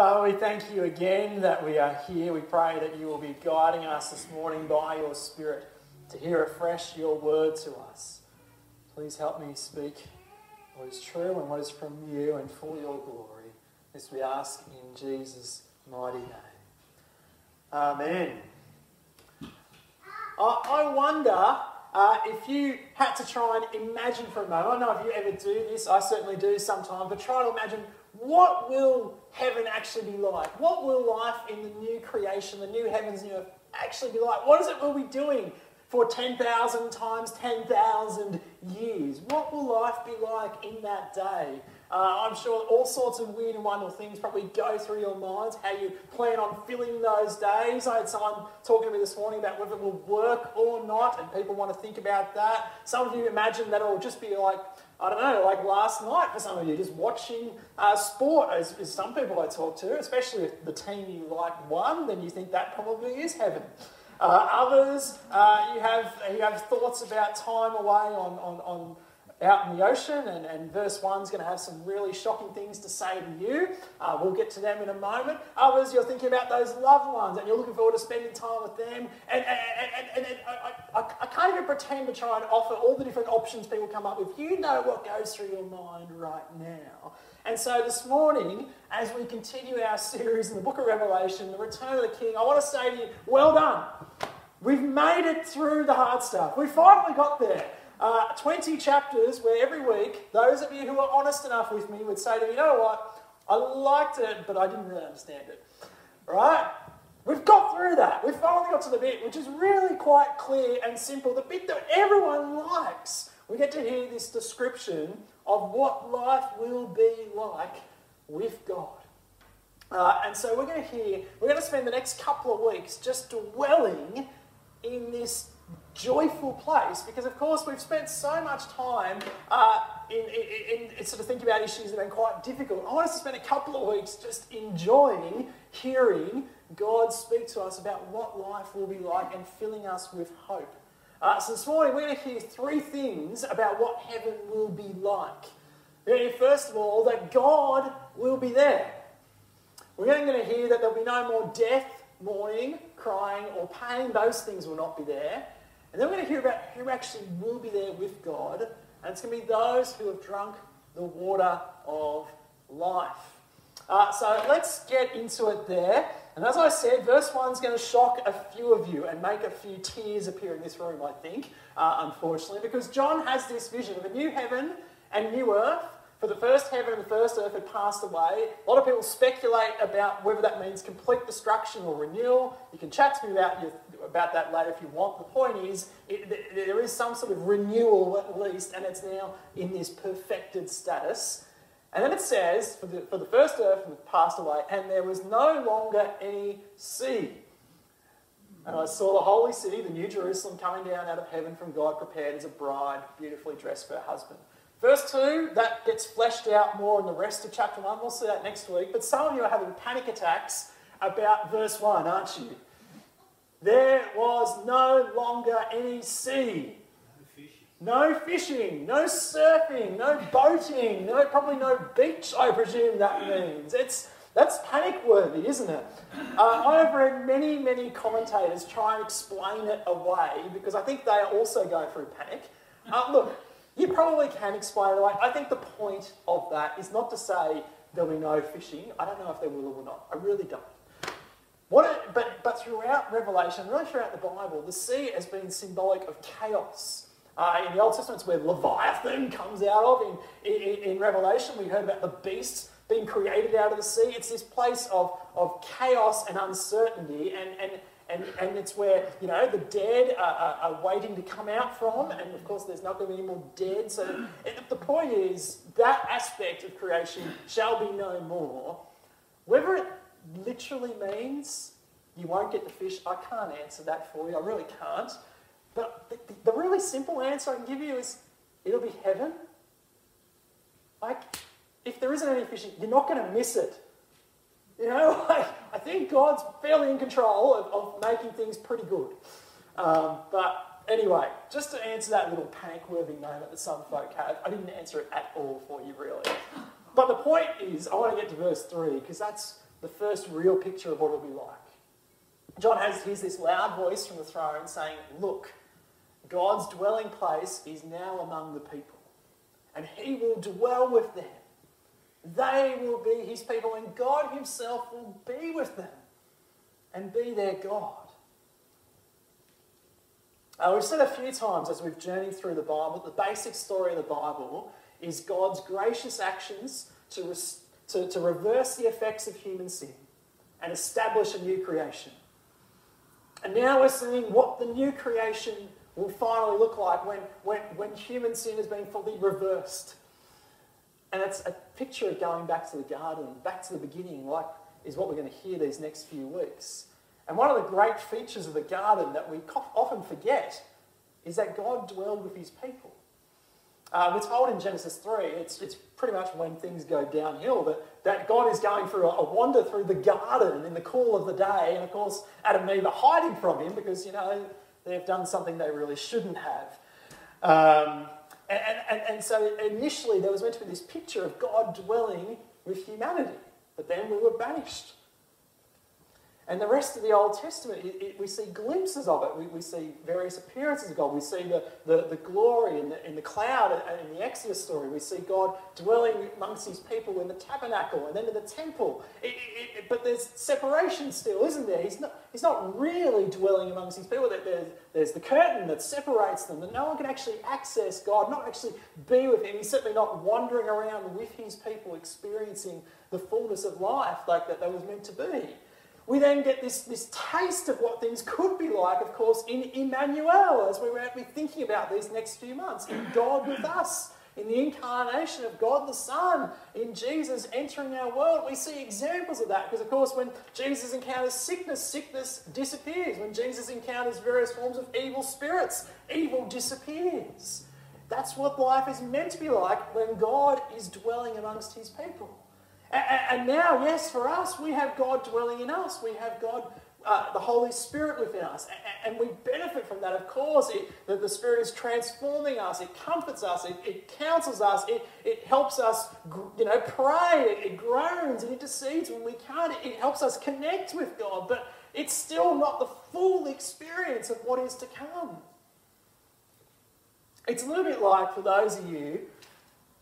Father, we thank you again that we are here. We pray that you will be guiding us this morning by your Spirit to hear afresh your word to us. Please help me speak what is true and what is from you and for your glory. This we ask in Jesus' mighty name. Amen. I wonder uh, if you had to try and imagine for a moment, I don't know if you ever do this, I certainly do sometimes, but try to imagine what will heaven actually be like? What will life in the new creation, the new heavens, new earth actually be like? What is it we'll be doing for 10,000 times 10,000 years? What will life be like in that day? Uh, I'm sure all sorts of weird and wonderful things probably go through your minds, how you plan on filling those days. I had someone talking to me this morning about whether it will work or not, and people want to think about that. Some of you imagine that it will just be like, I don't know, like last night for some of you, just watching uh, sport, as, as some people I talk to, especially if the team you like won, then you think that probably is heaven. Uh, others, uh, you, have, you have thoughts about time away on, on, on out in the ocean, and, and verse 1 is going to have some really shocking things to say to you. Uh, we'll get to them in a moment. Others, you're thinking about those loved ones, and you're looking forward to spending time with them. And, and, and, and, and I, I, I, can't even pretend to try and offer all the different options people come up with. You know what goes through your mind right now. And so this morning, as we continue our series in the book of Revelation, the return of the King, I want to say to you, well done. We've made it through the hard stuff. We finally got there. Uh, 20 chapters where every week, those of you who are honest enough with me would say to me, you know what, I liked it, but I didn't really understand it. Right? We've got through that. We've finally got to the bit which is really quite clear and simple, the bit that everyone likes. We get to hear this description of what life will be like with God. Uh, and so we're going to hear, we're going to spend the next couple of weeks just dwelling in this joyful place because, of course, we've spent so much time uh, in, in, in, sort of thinking about issues that have been quite difficult. I want us to spend a couple of weeks just enjoying hearing God speak to us about what life will be like and filling us with hope. Uh, so this morning we're going to hear three things about what heaven will be like. First of all, that God will be there. We're going to hear that there'll be no more death, mourning, crying, or pain. Those things will not be there. And then we're going to hear about who actually will be there with God. And it's going to be those who have drunk the water of life. Uh, so let's get into it there. And as I said, verse 1 is going to shock a few of you and make a few tears appear in this room, I think, uh, unfortunately, because John has this vision of a new heaven and new earth for the first heaven and the first earth had passed away. A lot of people speculate about whether that means complete destruction or renewal. You can chat to me about, your, about that later if you want. The point is, it, there is some sort of renewal at least, and it's now in this perfected status. And then it says, for the, for the first earth had passed away, and there was no longer any sea. And I saw the holy city, the new Jerusalem, coming down out of heaven from God, prepared as a bride, beautifully dressed for her husband. Verse 2, that gets fleshed out more in the rest of chapter 1. We'll see that next week. But some of you are having panic attacks about verse 1, aren't you? There was no longer any sea. No fishing, no surfing, no boating, no probably no beach, I presume that means. It's that's panic worthy, isn't it? Uh, I have read many, many commentators try and explain it away because I think they also go through panic. Uh, look, you probably can explain it away. I think the point of that is not to say there'll be no fishing. I don't know if there will or will not. I really don't. What it, but, but throughout Revelation, really throughout the Bible, the sea has been symbolic of chaos. Uh, in the Old Testament, it's where Leviathan comes out of. In, in, in Revelation, we heard about the beasts being created out of the sea. It's this place of, of chaos and uncertainty, and, and, and, and it's where, you know, the dead are, are, are, waiting to come out from, and of course there's not going to be any more dead. So the point is, that aspect of creation shall be no more. Whether it literally means you won't get the fish, I can't answer that for you, I really can't. But the, the really simple answer I can give you is, it'll be heaven. Like, if there isn't any fishing, you're not going to miss it. You know, I think God's fairly in control of, of making things pretty good. Um, but anyway, just to answer that little panic-worthy moment that some folk have, I didn't answer it at all for you, really. But the point is, I want to get to verse 3 because that's the first real picture of what it'll be like. John has hears this loud voice from the throne saying, Look, God's dwelling place is now among the people, and he will dwell with them. They will be his people, and God himself will be with them and be their God. Uh, we've said a few times as we've journeyed through the Bible, the basic story of the Bible is God's gracious actions to, res- to, to reverse the effects of human sin and establish a new creation. And now we're seeing what the new creation will finally look like when, when, when human sin has been fully reversed. And it's a picture of going back to the garden, back to the beginning, like is what we're going to hear these next few weeks. And one of the great features of the garden that we often forget is that God dwelled with his people. Uh, we're told in Genesis 3, it's, it's pretty much when things go downhill, that, that God is going through a, a wander through the garden in the cool of the day. And of course, Adam and Eve are hiding from him because, you know, they've done something they really shouldn't have. Um, and, and, and so initially, there was meant to be this picture of God dwelling with humanity. But then we were banished. And the rest of the Old Testament, it, it, we see glimpses of it. We, we, see various appearances of God. We see the, the, the glory in the, in the cloud and in the Exodus story. We see God dwelling amongst his people in the tabernacle and then in the temple. It, but there's separation still, isn't there? He's not, he's not really dwelling amongst his people. There's, there's the curtain that separates them, that no one can actually access God, not actually be with him. He's certainly not wandering around with his people, experiencing the fullness of life like that, that was meant to be we then get this, this taste of what things could be like, of course, in Emmanuel, as we were thinking about these next few months, in God with us, in the incarnation of God the Son, in Jesus entering our world. We see examples of that because, of course, when Jesus encounters sickness, sickness disappears. When Jesus encounters various forms of evil spirits, evil disappears. That's what life is meant to be like when God is dwelling amongst his people. And now, yes, for us, we have God dwelling in us. We have God, uh, the Holy Spirit within us. And we benefit from that, of course. It, that the Spirit is transforming us. It comforts us. It, it counsels us. It, it helps us, you know, pray. It, it groans and intercedes when we can't. It, it helps us connect with God. But it's still not the full experience of what is to come. It's a little bit like, for those of you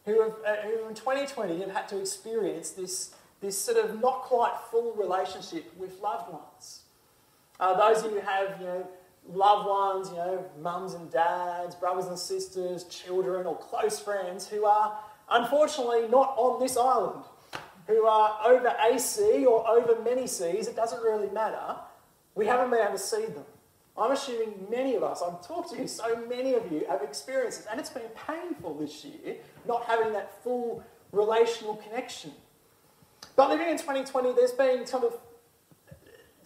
who, have, uh, who in 2020 have had to experience this, this sort of not quite full relationship with loved ones. Uh, those of you who have, you know, loved ones, you know, mums and dads, brothers and sisters, children, or close friends who are unfortunately not on this island, who are over AC or over many seas, it doesn't really matter. We haven't been able to see them. I'm assuming many of us, I've talked to you, so many of you have experienced it, and it's been painful this year not having that full relational connection. But living in 2020, there's been some of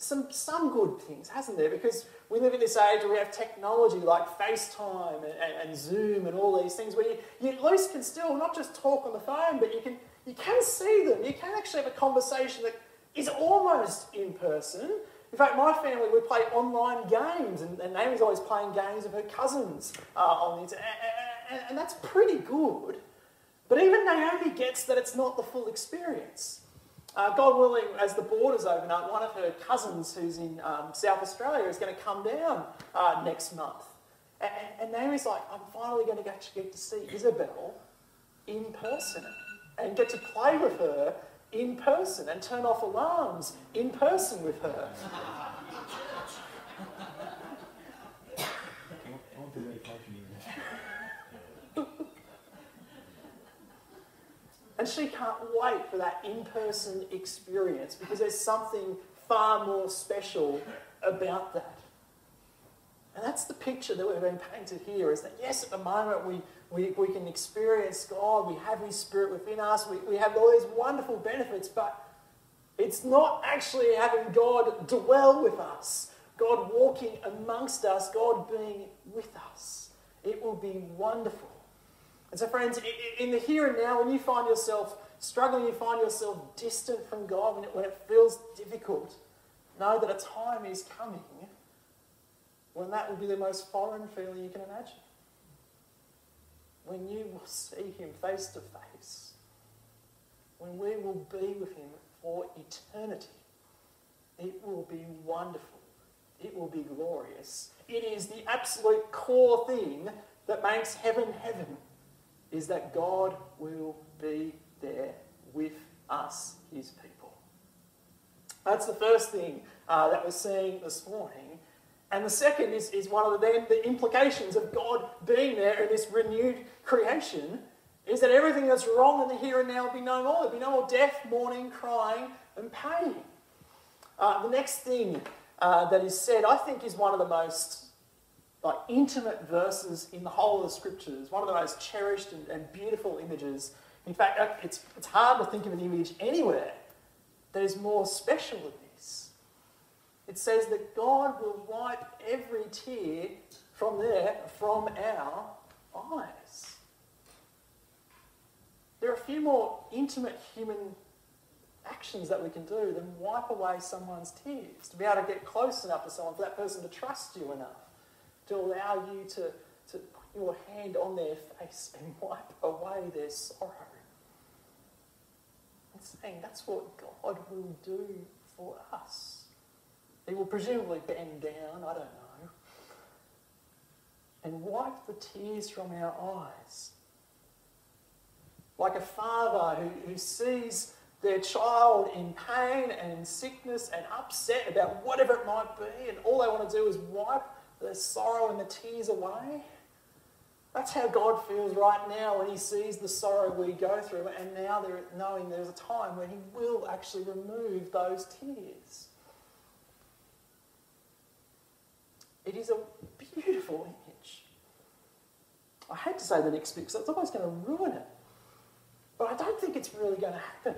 some, some good things, hasn't there? Because we live in this age where we have technology like FaceTime and, and, and Zoom and all these things where you, you at least can still not just talk on the phone, but you can, you can see them. You can actually have a conversation that is almost in person. In fact, my family, we play online games, and, and Naomi's always playing games with her cousins uh, on the internet, and, and, and that's pretty good. But even Naomi gets that it's not the full experience. Uh, God willing, as the borders open up, one of her cousins who's in um, South Australia is going to come down uh, next month. And, and Naomi's like, I'm finally going to actually get to see Isabel in person and get to play with her in person and turn off alarms in person with her. And she can't wait for that in person experience because there's something far more special about that. And that's the picture that we've been painted here is that, yes, at the moment we, we, we can experience God, we have His Spirit within us, we, we have all these wonderful benefits, but it's not actually having God dwell with us, God walking amongst us, God being with us. It will be wonderful. And so, friends, in the here and now, when you find yourself struggling, you find yourself distant from God, when it, when it feels difficult, know that a time is coming when that will be the most foreign feeling you can imagine. When you will see Him face to face. When we will be with Him for eternity. It will be wonderful. It will be glorious. It is the absolute core thing that makes heaven heaven, is that God will be there with us, his people. That's the first thing uh, that we're seeing this morning. And the second is, is one of the, then the implications of God being there in this renewed creation is that everything that's wrong in the here and now will be no more. There'll be no more death, mourning, crying, and pain. Uh, the next thing uh, that is said, I think, is one of the most like intimate verses in the whole of the scriptures, one of the most cherished and, and beautiful images. In fact, uh, it's, it's hard to think of an image anywhere that is more special. It says that God will wipe every tear from there, from our eyes. There are a few more intimate human actions that we can do than wipe away someone's tears, to be able to get close enough to someone, for that person to trust you enough, to allow you to, to put your hand on their face and wipe away their sorrow. It's saying that's what God will do for us. He will presumably bend down, I don't know, and wipe the tears from our eyes. Like a father who, who sees their child in pain and in sickness and upset about whatever it might be, and all they want to do is wipe the sorrow and the tears away. That's how God feels right now when He sees the sorrow we go through, and now there, knowing there's a time when He will actually remove those tears. It is a beautiful image. I hate to say the next bit because it's almost going to ruin it. But I don't think it's really going to happen.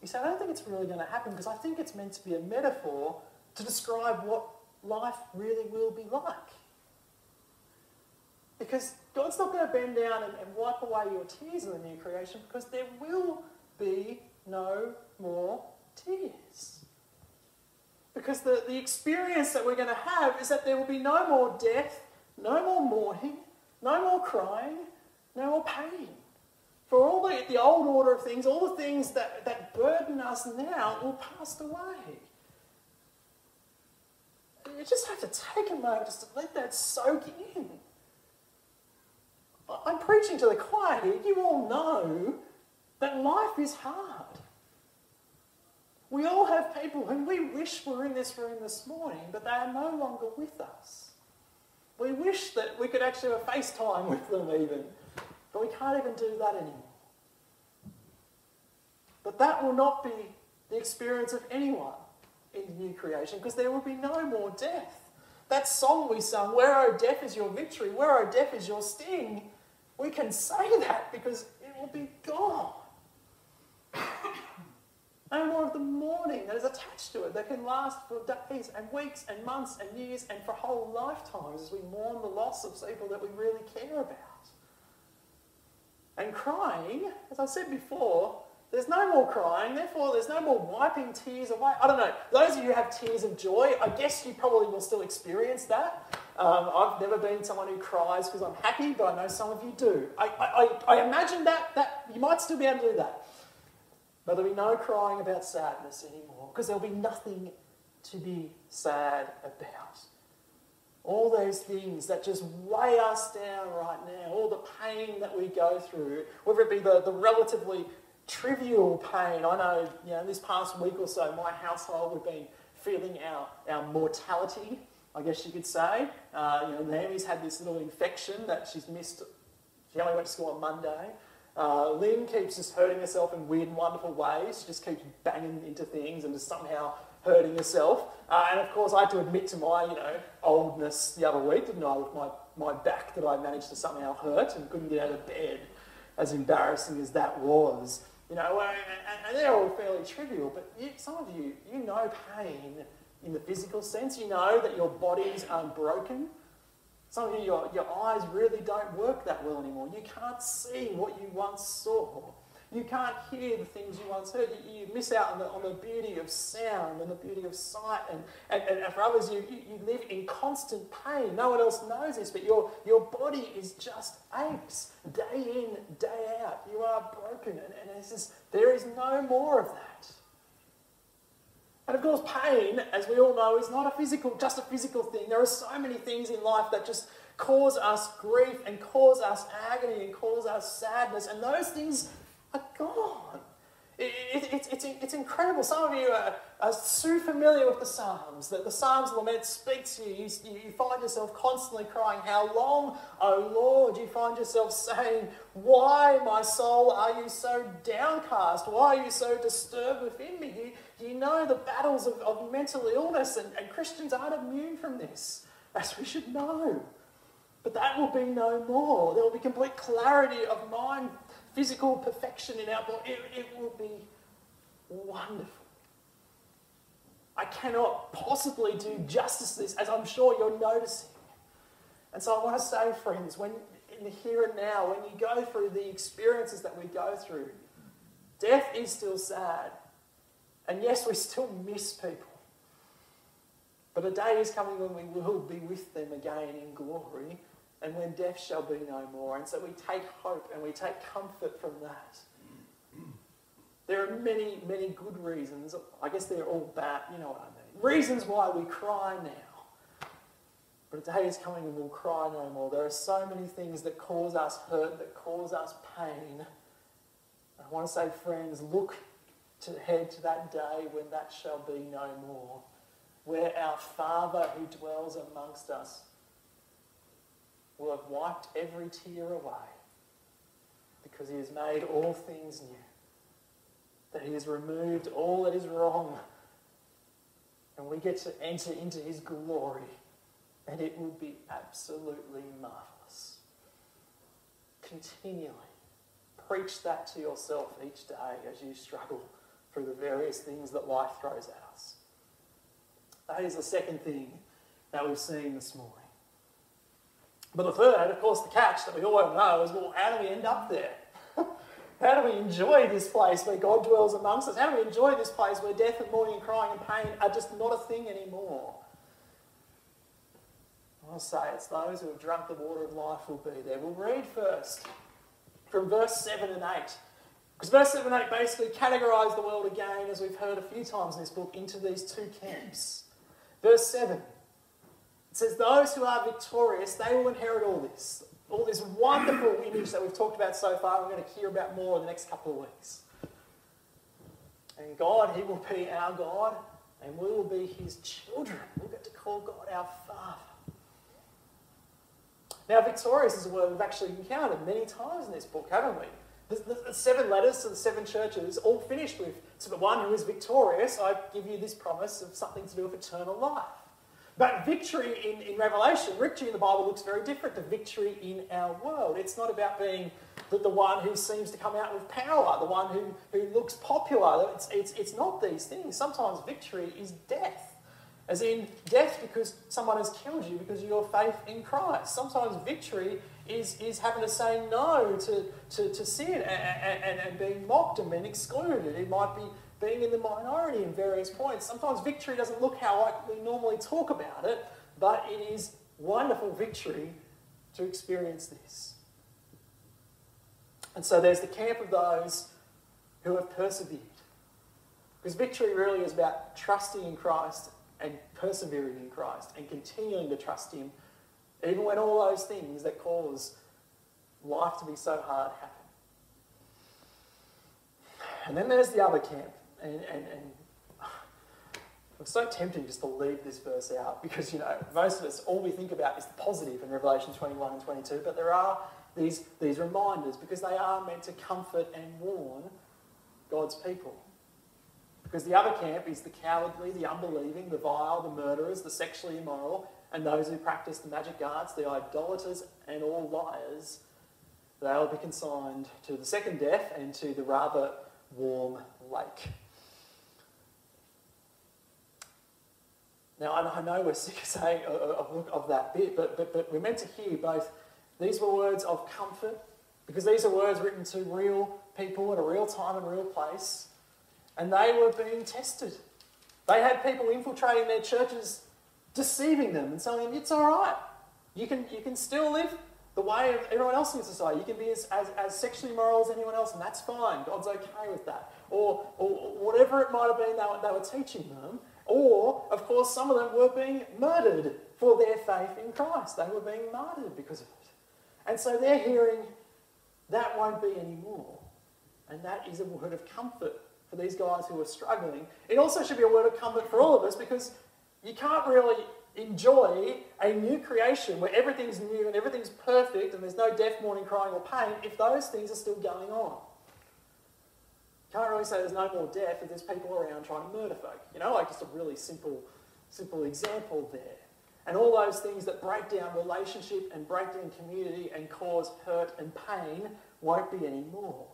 You say, I don't think it's really going to happen because I think it's meant to be a metaphor to describe what life really will be like. Because God's not going to bend down and, and wipe away your tears in the new creation because there will be no more tears. Because the, the experience that we're going to have is that there will be no more death, no more mourning, no more crying, no more pain. For all the, the old order of things, all the things that, that burden us now will pass away. You just have to take a moment just to let that soak in. I'm preaching to the choir here. You all know that life is hard. We all have people whom we wish were in this room this morning, but they are no longer with us. We wish that we could actually have a FaceTime with them, even. But we can't even do that anymore. But that will not be the experience of anyone in the new creation because there will be no more death. That song we sung, Where, O death, is your victory? Where, O death, is your sting? We can say that because it will be gone. No more of the mourning that is attached to it that can last for days and weeks and months and years and for whole lifetimes as we mourn the loss of people that we really care about. And crying, as I said before, there's no more crying, therefore, there's no more wiping tears away. I don't know. Those of you who have tears of joy, I guess you probably will still experience that. Um, I've never been someone who cries because I'm happy, but I know some of you do. I, I, I imagine that, that you might still be able to do that. But there'll be no crying about sadness anymore because there'll be nothing to be sad about all those things that just weigh us down right now, all the pain that we go through, whether it be the, the relatively trivial pain. I know, you know, this past week or so, my household, we've been feeling our, our mortality, I guess you could say. Uh, you know, Naomi's had this little infection that she's missed. She only went to school on Monday. Uh, Lynn keeps just hurting herself in weird and wonderful ways. She just keeps banging into things and just somehow hurting herself. Uh, and of course, I had to admit to my, you know, oldness the other week, didn't I, with my, my back that I managed to somehow hurt and couldn't get out of bed, as embarrassing as that was. You know, and, and they're all fairly trivial, but you, some of you, you know pain in the physical sense. You know that your bodies are broken. Some of you, your, your eyes really don't work that well anymore. You can't see what you once saw. You can't hear the things you once heard. You, you miss out on the, on the beauty of sound and the beauty of sight. And, and, and for others, you, you, live in constant pain. No one else knows this, but your, your body is just aches day in, day out. You are broken. And, and it's just, there is no more of that. And of course, pain, as we all know, is not a physical, just a physical thing. There are so many things in life that just cause us grief and cause us agony and cause us sadness, and those things are gone. It, it, it, it's, it's incredible. Some of you are, are so familiar with the Psalms that the Psalms lament speak to you. You, you find yourself constantly crying, How long, O Lord? You find yourself saying, Why, my soul, are you so downcast? Why are you so disturbed within me? You, know the battles of, of mental illness, and, and Christians aren't immune from this, as we should know. But that will be no more. There will be complete clarity of mind physical perfection in our body. It, it will be wonderful. I cannot possibly do justice to this, as I'm sure you're noticing. And so I want to say, friends, when in the here and now, when you go through the experiences that we go through, death is still sad. And yes, we still miss people. But a day is coming when we will be with them again in glory and when death shall be no more. And so we take hope and we take comfort from that. There are many, many good reasons. I guess they're all bad, you know what I mean. Reasons why we cry now. But a day is coming when we'll cry no more. There are so many things that cause us hurt, that cause us pain. I want to say, friends, look to head to that day when that shall be no more, where our Father who dwells amongst us will have wiped every tear away because he has made all things new. That he has removed all that is wrong. And we get to enter into his glory. And it will be absolutely marvellous. Continually preach that to yourself each day as you struggle through the various things that life throws at us. That is the second thing that we've seen this morning. But the third, of course, the catch that we all want to know is well, how do we end up there? how do we enjoy this place where God dwells amongst us? How do we enjoy this place where death and mourning and crying and pain are just not a thing anymore? I'll say it's those who have drunk the water of life will be there. We'll read first from verse 7 and 8. Because verse 7 and 8 basically categorise the world again, as we've heard a few times in this book, into these two camps. Verse 7 it says, Those who are victorious, they will inherit all this. All this wonderful image that we've talked about so far. We're going to hear about more in the next couple of weeks. And God, He will be our God, and we will be His children. We'll get to call God our Father. Now, victorious is a word we've actually encountered many times in this book, haven't we? The, the, seven letters to the seven churches all finished with to the one who is victorious, I give you this promise of something to do with eternal life. But victory in, in Revelation, victory in the Bible looks very different to victory in our world. It's not about being the, the one who seems to come out with power, the one who, who looks popular. It's, it's, it's not these things. Sometimes victory is death. As in death because someone has killed you because of your faith in Christ. Sometimes victory is, is having to say no to, to, to sin and, and, and being mocked and being excluded. It might be being in the minority in various points. Sometimes victory doesn't look how we normally talk about it, but it is wonderful victory to experience this. And so there's the camp of those who have persevered. Because victory really is about trusting in Christ and persevering in Christ and continuing to trust Him, even when all those things that cause life to be so hard happen. And then there's the other camp and, and, and it's so tempting just to leave this verse out because, you know, most of us, all we think about is the positive in Revelation 21 and 22, but there are these, these reminders because they are meant to comfort and warn God's people. Because the other camp is the cowardly, the unbelieving, the vile, the murderers, the sexually immoral, and those who practice the magic arts, the idolaters, and all liars. They'll be consigned to the second death and to the rather warm lake. Now, I know we're sick of saying of, of that bit, but, but, but we're meant to hear both. These were words of comfort, because these are words written to real people at a real time and real place, and they were being tested. They had people infiltrating their churches, deceiving them and telling them it's all right. You can, you can still live the way of everyone else in society. You can be as, as, as sexually moral as anyone else, and that's fine. God's okay with that. Or, or whatever it might have been they they were teaching them. Or, of course, some of them were being murdered for their faith in Christ. They were being martyred because of it. And so they're hearing that won't be anymore. And that is a word of comfort for these guys who are struggling. It also should be a word of comfort for all of us because you can't really enjoy a new creation where everything's new and everything's perfect and there's no death, mourning, crying, or pain if those things are still going on. Can't really say there's no more death if there's people around trying to murder folk. You know, like just a really simple, simple example there. And all those things that break down relationship and break down community and cause hurt and pain won't be anymore.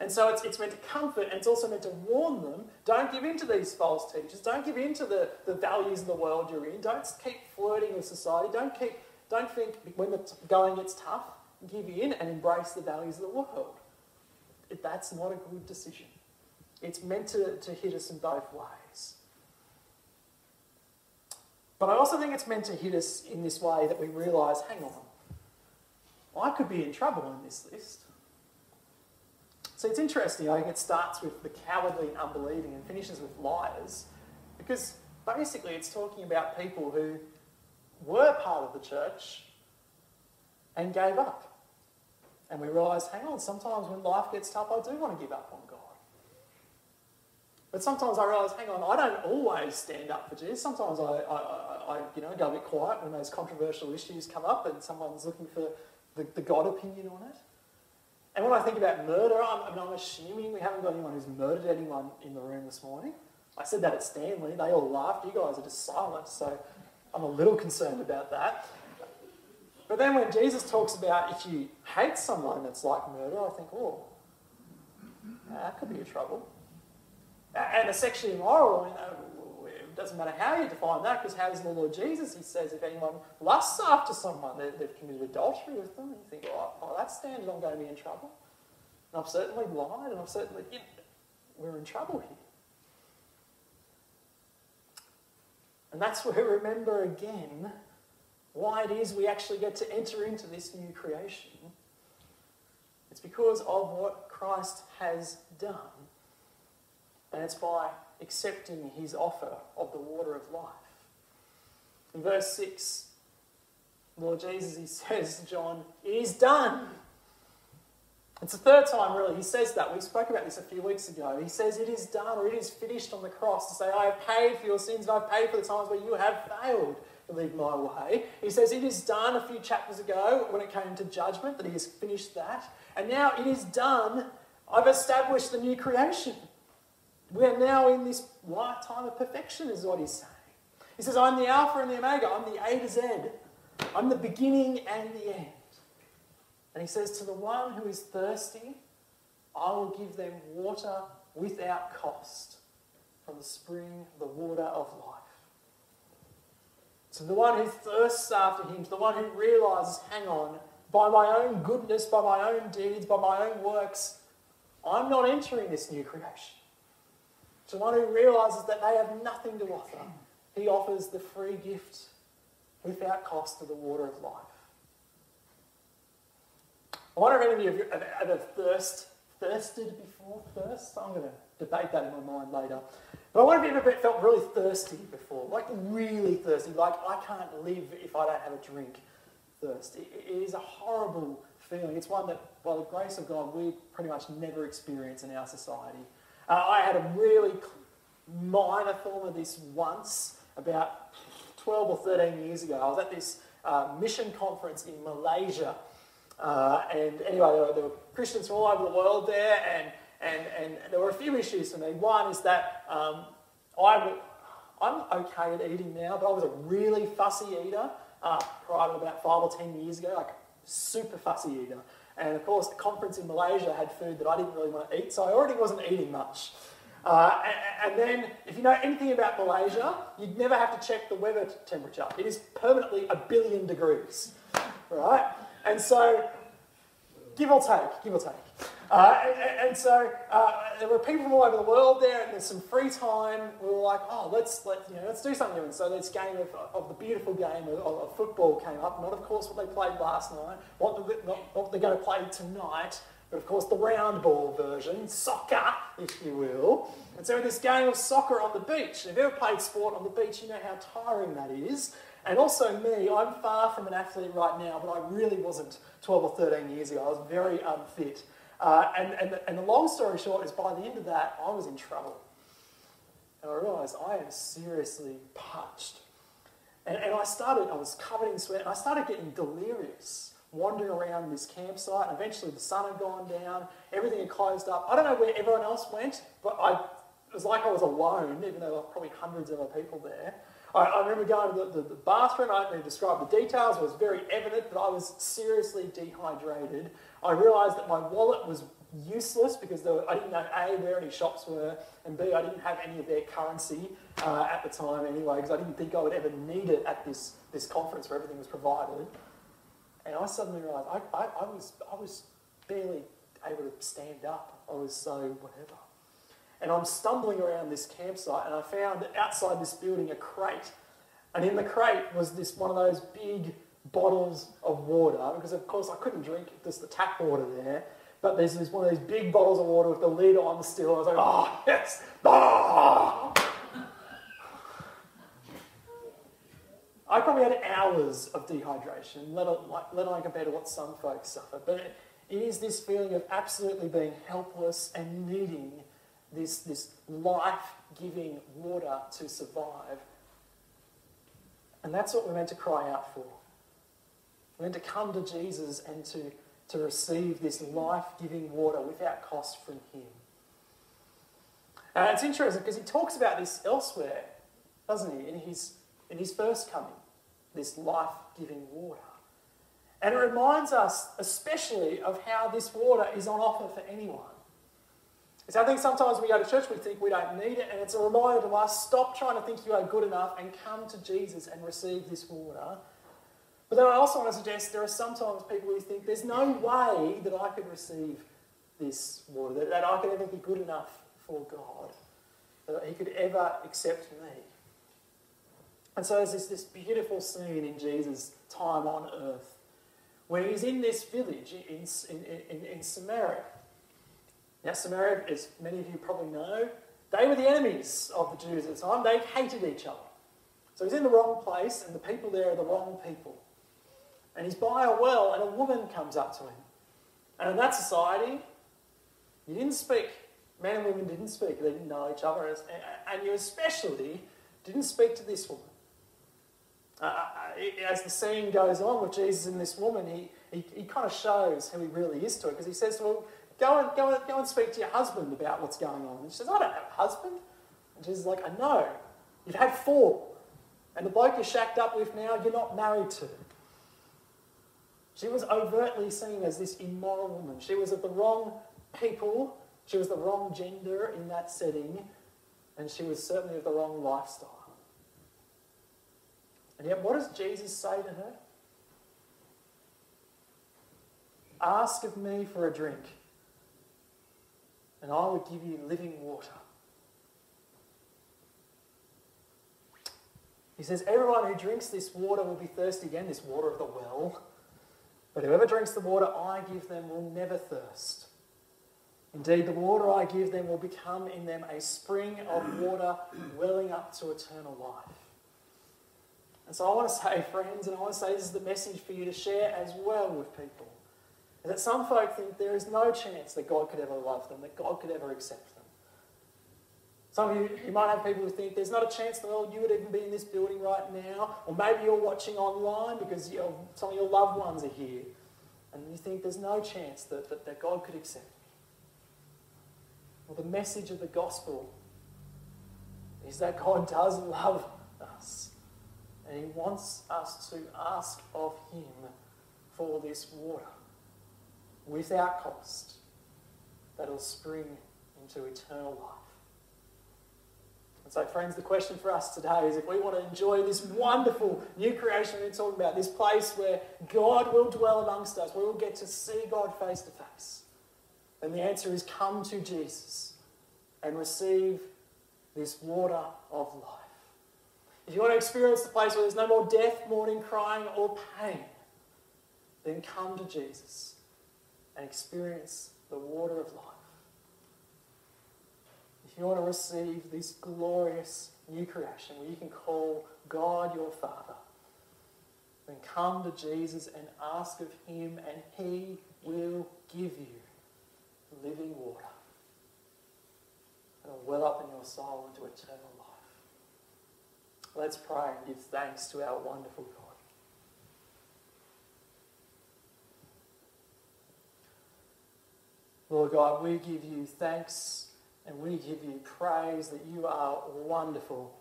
And so it's, it's meant to comfort and it's also meant to warn them don't give in to these false teachers. Don't give in to the, the values of the world you're in. Don't keep flirting with society. Don't, keep, don't think when the going gets tough, give in and embrace the values of the world. That's not a good decision. It's meant to, to hit us in both ways. But I also think it's meant to hit us in this way that we realise hang on, I could be in trouble in this list. So it's interesting, I think it starts with the cowardly and unbelieving and finishes with liars, because basically it's talking about people who were part of the church and gave up. And we realise, hang on, sometimes when life gets tough, I do want to give up on God. But sometimes I realise, hang on, I don't always stand up for Jesus. Sometimes I, I, I, I you know, go a bit quiet when those controversial issues come up and someone's looking for the, the God opinion on it. And when I think about murder, I'm, I mean, I'm assuming we haven't got anyone who's murdered anyone in the room this morning. I said that at Stanley. They all laughed. You guys are just silent, so I'm a little concerned about that. But then when Jesus talks about if you hate someone that's like murder, I think, oh, that could be a trouble. And a sexually immoral, you know, it doesn't matter how you define that, because how does the Lord Jesus? He says if anyone lusts after someone, they, have committed adultery with them. You think, oh, oh that's standard, I'm going to be in trouble. And I've certainly lied, and I've certainly, you know, we're in trouble here. And that's where remember again why it is we actually get to enter into this new creation. It's because of what Christ has done. And it's by accepting his offer of the water of life. In verse 6, Lord Jesus, he says to John, It is done. It's the third time, really, he says that. We spoke about this a few weeks ago. He says, It is done, or it is finished on the cross, to say, I have paid for your sins, and I've paid for the times where you have failed to lead my way. He says, It is done a few chapters ago when it came to judgment, that he has finished that. And now it is done. I've established the new creation. We are now in this lifetime of perfection, is what he's saying. He says, I'm the Alpha and the Omega, I'm the A to Z, I'm the beginning and the end. And he says, To the one who is thirsty, I will give them water without cost from the spring, the water of life. To the one who thirsts after him, to the one who realizes, hang on, by my own goodness, by my own deeds, by my own works, I'm not entering this new creation. To one who realizes that they have nothing to offer, he offers the free gift without cost of the water of life. I wonder if any of you have ever thirst, thirsted before thirst. I'm going to debate that in my mind later. But I wonder if you ever felt really thirsty before, like really thirsty, like I can't live if I don't have a drink. Thirst. it is a horrible feeling. It's one that, by the grace of God, we pretty much never experience in our society. Uh, I had a really minor form of this once, about 12 or 13 years ago. I was at this uh, mission conference in Malaysia. Uh, and anyway, there were, there were, Christians from all over the world there, and, and, and there were a few issues for me. One is that um, I, I'm okay at eating now, but I was a really fussy eater uh, prior to about five or ten years ago, like super fussy eater. And of course, the conference in Malaysia had food that I didn't really want to eat, so I already wasn't eating much. Uh, and, and, then, if you know anything about Malaysia, you'd never have to check the weather temperature. It is permanently a billion degrees, right? And so, give or take, give or take. Uh, and, and, so uh, there were people from all over the world there, and there's some free time. We were like, oh, let's let you know, let's do something. And so this game of, of the beautiful game of, of, football came up. Not, of course, what they played last night, what, the, not, what they're going to play tonight, but of course the round ball version, soccer, if you will. And so this game of soccer on the beach. If you've ever played sport on the beach, you know how tiring that is. And also me, I'm far from an athlete right now, but I really wasn't 12 or 13 years ago. I was very unfit. Uh, and, and, and the long story short is by the end of that, I was in trouble. And I realised I am seriously parched. And, and I started, I was covered in sweat, and I started getting delirious, wandering around this campsite. And eventually the sun had gone down, everything had closed up. I don't know where everyone else went, but I, it was like I was alone, even though there were probably hundreds of other people there. I, I remember going to the, the, the bathroom, I don't need to describe the details, it was very evident that I was seriously dehydrated. I realised that my wallet was useless because were, I didn't know A, where any shops were, and B, I didn't have any of their currency uh, at the time anyway, because I didn't think I would ever need it at this, this conference where everything was provided. And I suddenly realised I, I, I, was, I was barely able to stand up. I was so whatever. And I'm stumbling around this campsite and I found outside this building a crate. And in the crate was this one of those big bottles of water, because of course I couldn't drink just the tap water there. But there's this one of these big bottles of water with the lid on still. I was like, oh, yes. Oh. I probably had hours of dehydration, let, alone compared to what some folks suffer. But it, it is this feeling of absolutely being helpless and needing this, this life giving water to survive. And that's what we're meant to cry out for. We're meant to come to Jesus and to, to receive this life giving water without cost from Him. And it's interesting because he talks about this elsewhere, doesn't he, in his, in his first coming, this life giving water. And it reminds us especially of how this water is on offer for anyone. So I think sometimes when we go to church, we think we don't need it, and it's a reminder to us stop trying to think you are good enough and come to Jesus and receive this water. But then I also want to suggest there are sometimes people who think there's no way that I could receive this water, that, that I could ever be good enough for God, that He could ever accept me. And so there's this, this beautiful scene in Jesus' time on earth where he's in this village in, in, in, in Samaria. Now, Samaria, as many of you probably know, they were the enemies of the Jews at the time. They hated each other. So he's in the wrong place, and the people there are the wrong people. And he's by a well, and a woman comes up to him. And in that society, you didn't speak. Men and women didn't speak. They didn't know each other. And you especially didn't speak to this woman. Uh, uh as the scene goes on with Jesus and this woman, he, he, he kind of shows who he really is to her because he says, Well, Go and, go, and, go and speak to your husband about what's going on. And she says, I don't have a husband. And is like, I know. You've had four. And the bloke you're shacked up with now, you're not married to. She was overtly seen as this immoral woman. She was of the wrong people. She was the wrong gender in that setting. And she was certainly of the wrong lifestyle. And yet, what does Jesus say to her? Ask of me for a drink and I will give you living water. He says, Everyone who drinks this water will be thirsty again, this water of the well. But whoever drinks the water I give them will never thirst. Indeed, the water I give them will become in them a spring of water welling up to eternal life. And so I want to say, friends, and I want to say this is the message for you to share as well with people is that some folk think there is no chance that God could ever love them, that God could ever accept them. Some of you, you might have people who think there's not a chance that well, you would even be in this building right now, or maybe you're watching online because some of your loved ones are here, and you think there's no chance that, that, that God could accept me. Well, the message of the gospel is that God does love us, and He wants us to ask of Him for this water without cost that'll spring into eternal life. And so, friends, the question for us today is if we want to enjoy this wonderful new creation we're talking about, this place where God will dwell amongst us, where we'll get to see God face to face, then the answer is come to Jesus and receive this water of life. If you want to experience the place where there's no more death, mourning, crying, or pain, then come to Jesus and experience the water of life. If you want to receive this glorious new creation where you can call God your Father, then come to Jesus and ask of Him, and He will give you living water. It'll well up in your soul into eternal life. Let's pray and give thanks to our wonderful God. Lord God, we give you thanks and we give you praise that you are wonderful,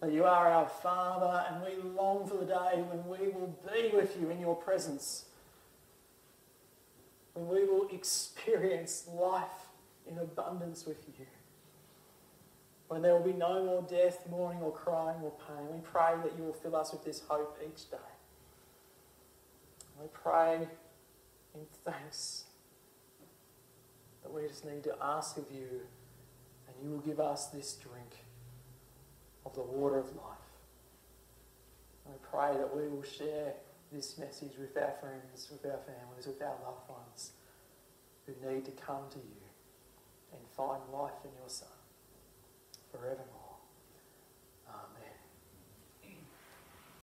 that you are our Father, and we long for the day when we will be with you in your presence, when we will experience life in abundance with you, when there will be no more death, mourning, or crying or pain. We pray that you will fill us with this hope each day. We pray in thanks that we just need to ask of you and you will give us this drink of the water of life. And we pray that we will share this message with our friends, with our families, with our loved ones who need to come to you and find life in your Son forevermore.